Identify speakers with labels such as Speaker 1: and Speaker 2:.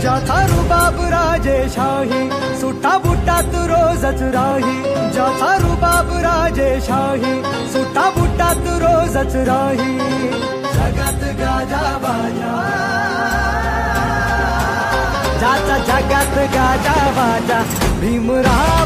Speaker 1: जाथा राजे शाही सुटा बुटात रोजच राही। जाथा राजे शाही सुटा बुटात रोजच राही। जगात गाजा बाजा। जाता जगात गाजा बाजा। भीमराव